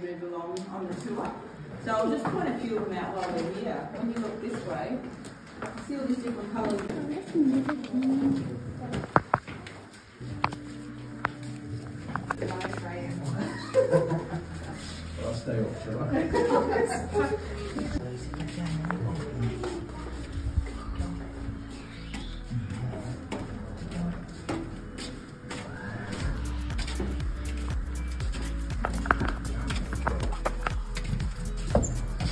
move along on the tour. So I'll just point a few of them out while we're here. When you look this way, see all these different colours. I'll stay off, shall I?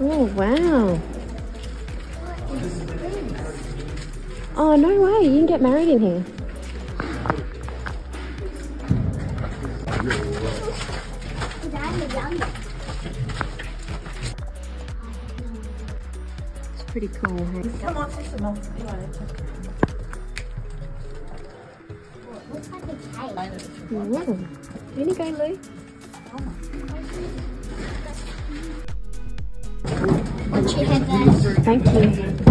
Oh, wow. Oh, no way. You can get married in here. It's pretty cool. Hey? Come on, sister, mum. Ooh. In you go, Lou. Oh what Thank you.